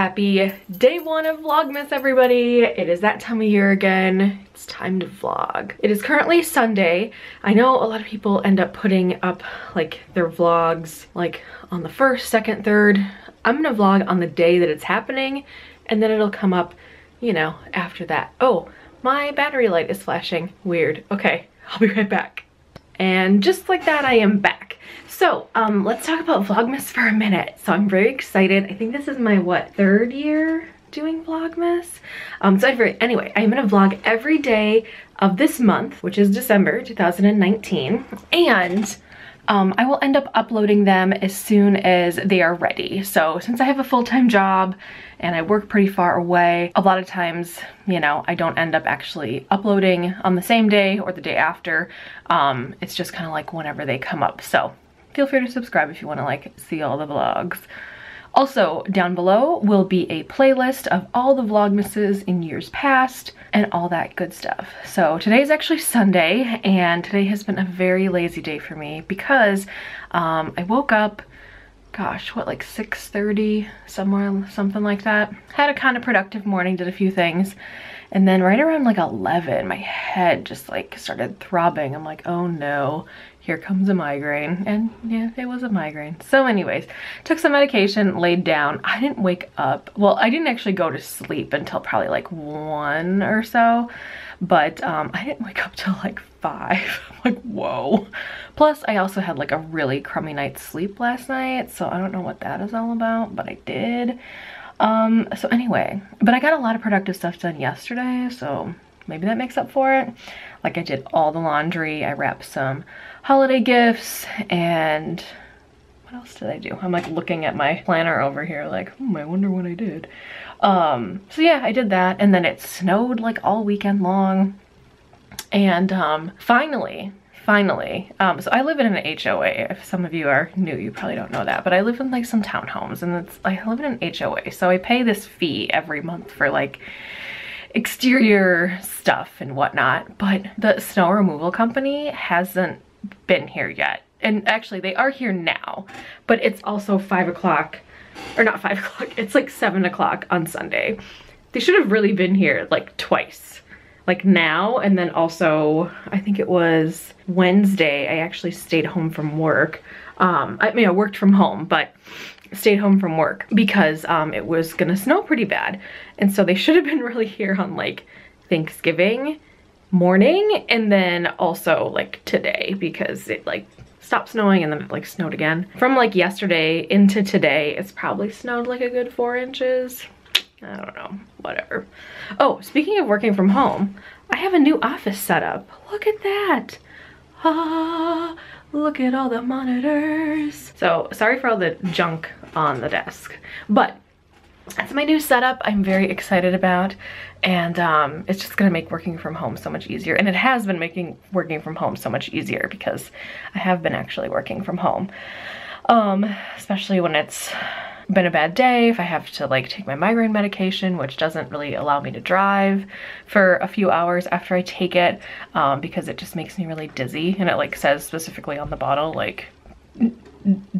Happy day one of Vlogmas, everybody. It is that time of year again. It's time to vlog. It is currently Sunday. I know a lot of people end up putting up like their vlogs like on the first, second, third. I'm gonna vlog on the day that it's happening and then it'll come up, you know, after that. Oh, my battery light is flashing. Weird. Okay, I'll be right back. And just like that, I am back. So, um, let's talk about Vlogmas for a minute. So I'm very excited. I think this is my, what, third year doing Vlogmas? Um, so anyway, I'm gonna vlog every day of this month, which is December 2019. And um, I will end up uploading them as soon as they are ready. So since I have a full-time job and I work pretty far away, a lot of times, you know, I don't end up actually uploading on the same day or the day after. Um, it's just kind of like whenever they come up. So feel free to subscribe if you want to like see all the vlogs. Also, down below will be a playlist of all the Vlogmases in years past and all that good stuff. So today is actually Sunday and today has been a very lazy day for me because um, I woke up gosh, what, like 6.30, somewhere, something like that. Had a kind of productive morning, did a few things. And then right around like 11, my head just like started throbbing. I'm like, oh no, here comes a migraine. And yeah, it was a migraine. So anyways, took some medication, laid down. I didn't wake up. Well, I didn't actually go to sleep until probably like one or so. But um, I didn't wake up till like five. I'm like, whoa. Plus, I also had like a really crummy night's sleep last night. So I don't know what that is all about, but I did. Um, so anyway, but I got a lot of productive stuff done yesterday. So maybe that makes up for it. Like I did all the laundry. I wrapped some holiday gifts and what else did I do? I'm like looking at my planner over here like, hmm, I wonder what I did. Um, so yeah, I did that. And then it snowed like all weekend long. And um, finally, finally, um, so I live in an HOA. If some of you are new, you probably don't know that, but I live in like some townhomes and it's, I live in an HOA. So I pay this fee every month for like exterior stuff and whatnot, but the snow removal company hasn't been here yet. And actually they are here now, but it's also five o'clock, or not five o'clock, it's like seven o'clock on Sunday. They should have really been here like twice, like now, and then also, I think it was Wednesday, I actually stayed home from work. Um, I mean, I worked from home, but stayed home from work because um, it was gonna snow pretty bad. And so they should have been really here on like Thanksgiving morning and then also like today because it like stopped snowing and then it like snowed again. From like yesterday into today, it's probably snowed like a good four inches. I don't know, whatever. Oh, speaking of working from home, I have a new office setup. Look at that. Ah, look at all the monitors. So sorry for all the junk on the desk, but that's my new setup I'm very excited about and um, it's just gonna make working from home so much easier and it has been making working from home so much easier because I have been actually working from home. Um, especially when it's been a bad day, if I have to like take my migraine medication, which doesn't really allow me to drive for a few hours after I take it um, because it just makes me really dizzy and it like says specifically on the bottle like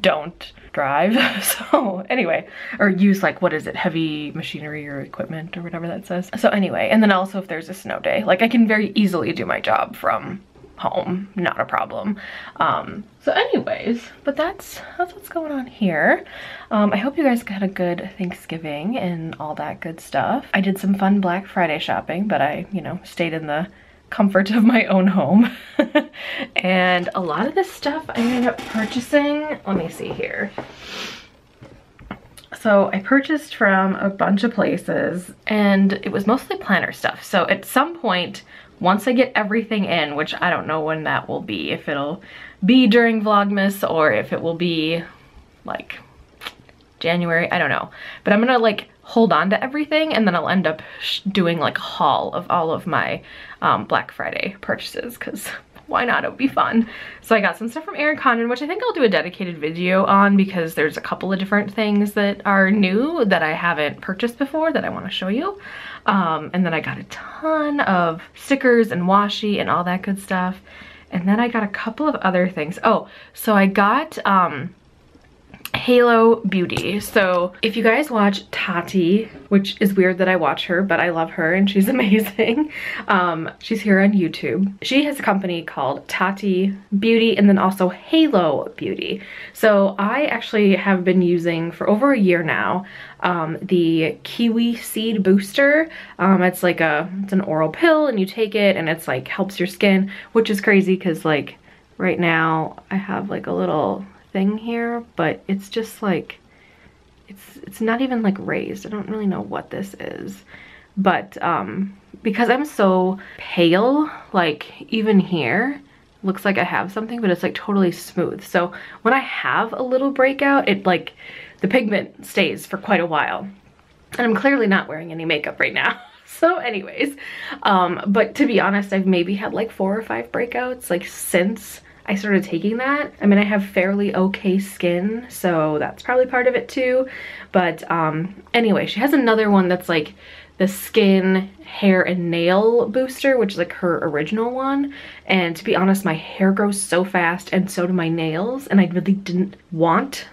don't drive. So anyway, or use like, what is it, heavy machinery or equipment or whatever that says. So anyway, and then also if there's a snow day, like I can very easily do my job from home, not a problem. Um, so anyways, but that's, that's what's going on here. Um, I hope you guys got a good Thanksgiving and all that good stuff. I did some fun Black Friday shopping, but I, you know, stayed in the comfort of my own home. and a lot of this stuff I ended up purchasing, let me see here. So I purchased from a bunch of places and it was mostly planner stuff. So at some point, once I get everything in, which I don't know when that will be, if it'll be during Vlogmas or if it will be like January, I don't know. But I'm gonna like hold on to everything and then I'll end up doing like a haul of all of my um, Black Friday purchases because why not? It would be fun. So I got some stuff from Erin Condren, which I think I'll do a dedicated video on because there's a couple of different things that are new that I haven't purchased before that I want to show you. Um, and then I got a ton of stickers and washi and all that good stuff. And then I got a couple of other things. Oh, so I got um, Halo Beauty. So if you guys watch Tati, which is weird that I watch her, but I love her and she's amazing. Um, she's here on YouTube. She has a company called Tati Beauty and then also Halo Beauty. So I actually have been using for over a year now um, the kiwi seed booster. Um, it's like a, it's an oral pill and you take it and it's like helps your skin, which is crazy because like right now I have like a little thing here, but it's just like, it's, it's not even like raised. I don't really know what this is, but um, because I'm so pale, like even here, looks like I have something, but it's like totally smooth. So when I have a little breakout, it like, the pigment stays for quite a while. And I'm clearly not wearing any makeup right now. So anyways, um, but to be honest, I've maybe had like four or five breakouts like since I started taking that. I mean, I have fairly okay skin, so that's probably part of it too. But um, anyway, she has another one that's like the skin, hair, and nail booster, which is like her original one. And to be honest, my hair grows so fast and so do my nails, and I really didn't want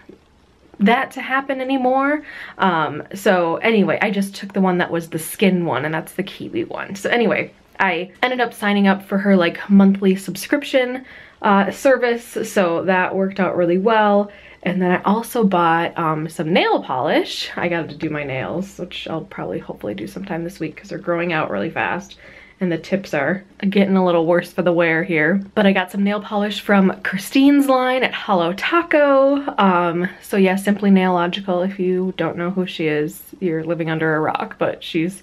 that to happen anymore. Um, so anyway, I just took the one that was the skin one, and that's the Kiwi one. So anyway, I ended up signing up for her like monthly subscription uh, service, so that worked out really well. And then I also bought um, some nail polish. I got to do my nails, which I'll probably hopefully do sometime this week because they're growing out really fast and the tips are getting a little worse for the wear here. But I got some nail polish from Christine's line at Holo Taco. Um, so yeah, Simply Nailogical. If you don't know who she is, you're living under a rock, but she's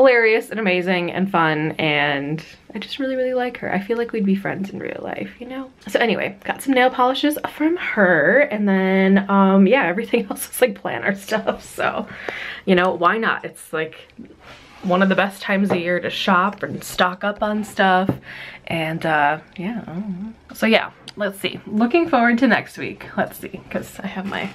hilarious and amazing and fun and I just really, really like her. I feel like we'd be friends in real life, you know? So anyway, got some nail polishes from her and then, um, yeah, everything else is like planner stuff. So, you know, why not? It's like one of the best times of year to shop and stock up on stuff. And uh, yeah, so yeah, let's see. Looking forward to next week. Let's see, because I have my,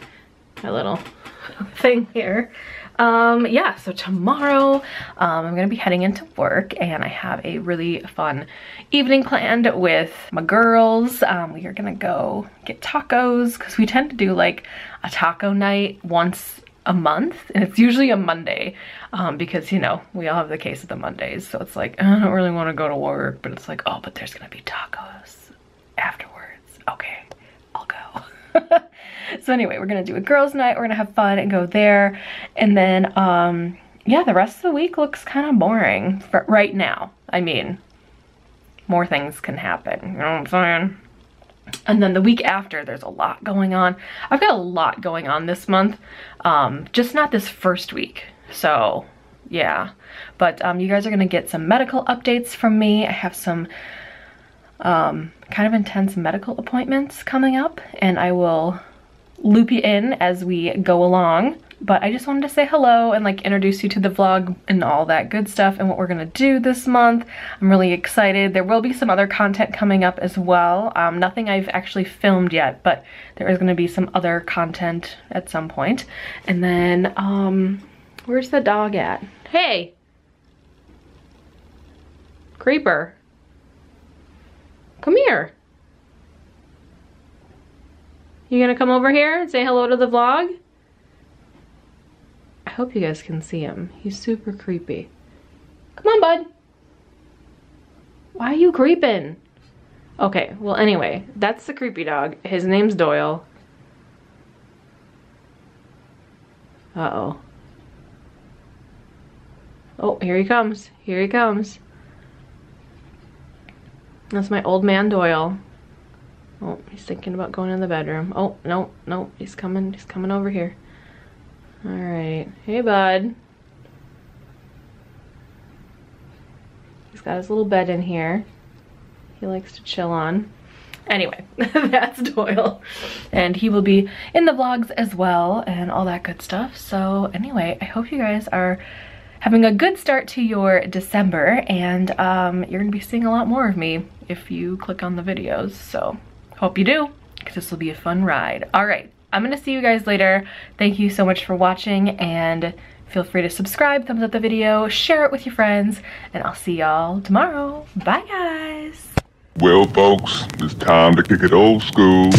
my little thing here um yeah so tomorrow um, i'm gonna be heading into work and i have a really fun evening planned with my girls. Um, we are gonna go get tacos because we tend to do like a taco night once a month and it's usually a monday um, because you know we all have the case of the mondays so it's like i don't really want to go to work but it's like oh but there's gonna be tacos afterwards. Okay so anyway, we're gonna do a girls night. We're gonna have fun and go there. And then, um, yeah, the rest of the week looks kind of boring right now. I mean, more things can happen, you know what I'm saying? And then the week after, there's a lot going on. I've got a lot going on this month, um, just not this first week. So yeah, but um, you guys are gonna get some medical updates from me. I have some um, kind of intense medical appointments coming up and I will loop you in as we go along. But I just wanted to say hello and like introduce you to the vlog and all that good stuff and what we're gonna do this month. I'm really excited. There will be some other content coming up as well. Um, nothing I've actually filmed yet, but there is gonna be some other content at some point. And then, um, where's the dog at? Hey! Creeper. Come here. You gonna come over here and say hello to the vlog? I hope you guys can see him. He's super creepy. Come on, bud. Why are you creeping? Okay, well anyway, that's the creepy dog. His name's Doyle. Uh-oh. Oh, here he comes. Here he comes. That's my old man Doyle. Oh, he's thinking about going in the bedroom. Oh, no, no, he's coming, he's coming over here. All right, hey bud. He's got his little bed in here. He likes to chill on. Anyway, that's Doyle. And he will be in the vlogs as well and all that good stuff. So anyway, I hope you guys are having a good start to your December and um, you're gonna be seeing a lot more of me if you click on the videos. So Hope you do, because this will be a fun ride. All right, I'm gonna see you guys later. Thank you so much for watching and feel free to subscribe, thumbs up the video, share it with your friends, and I'll see y'all tomorrow. Bye guys. Well folks, it's time to kick it old school.